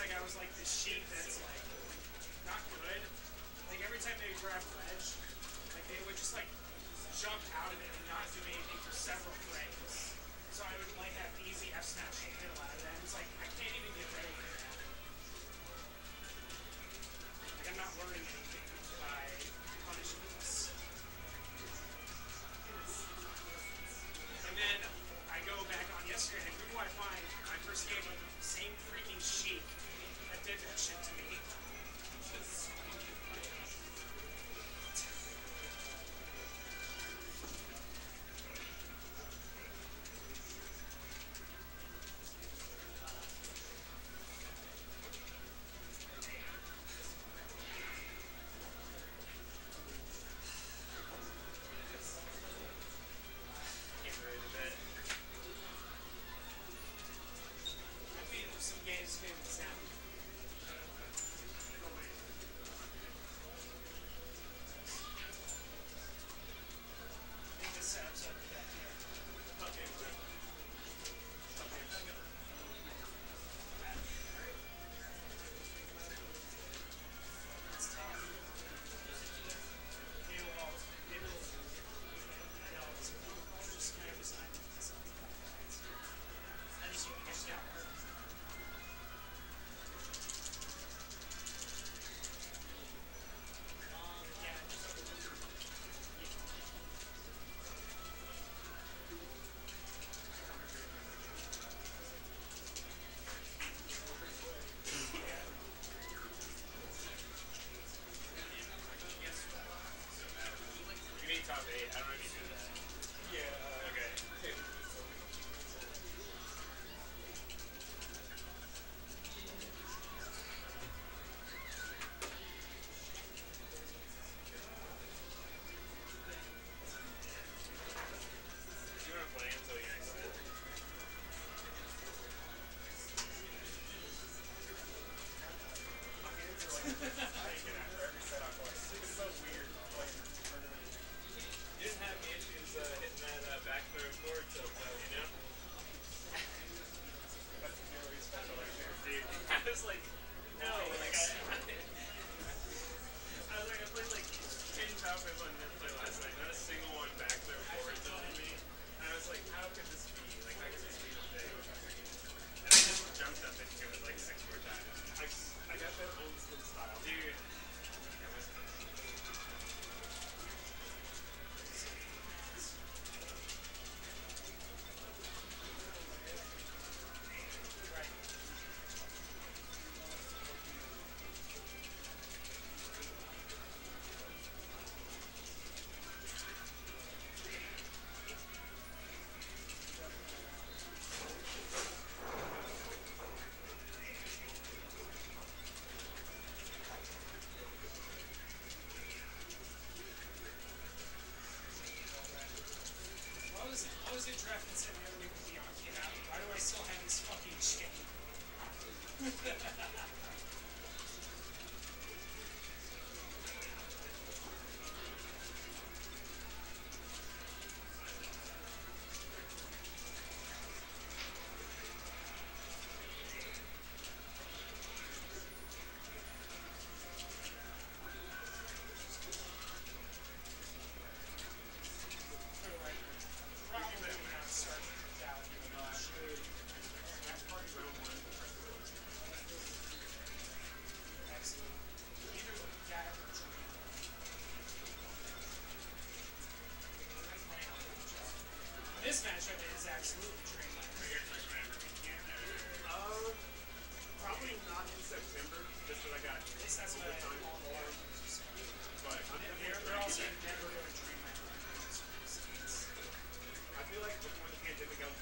like I was like this Sheik that's like not good. Like every time they would grab ledge, like they would just like jump out of it and not do anything for several frames. like was draft and said Why do I still have this fucking shit? I feel like before the pandemic, I was